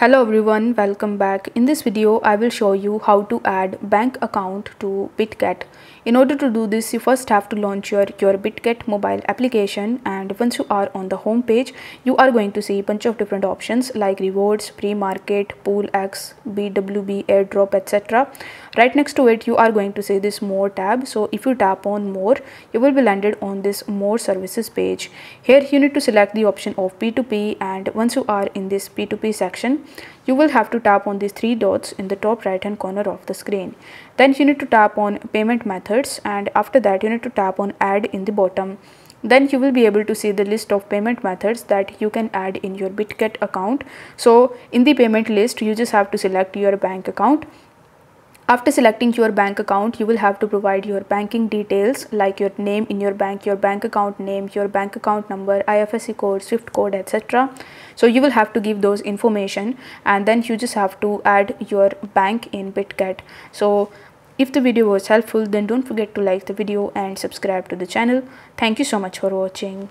Hello everyone, welcome back. In this video, I will show you how to add bank account to BitGet. In order to do this, you first have to launch your, your BitGet mobile application and once you are on the home page, you are going to see a bunch of different options like rewards, pre-market, PoolX, BWB, airdrop, etc. Right next to it, you are going to see this more tab. So if you tap on more, you will be landed on this more services page. Here you need to select the option of P2P and once you are in this P2P section, you will have to tap on these three dots in the top right hand corner of the screen. Then you need to tap on payment methods and after that you need to tap on add in the bottom. Then you will be able to see the list of payment methods that you can add in your bitget account. So in the payment list you just have to select your bank account after selecting your bank account, you will have to provide your banking details like your name in your bank, your bank account name, your bank account number, IFSC code, SWIFT code, etc. So you will have to give those information and then you just have to add your bank in BitGet. So if the video was helpful, then don't forget to like the video and subscribe to the channel. Thank you so much for watching.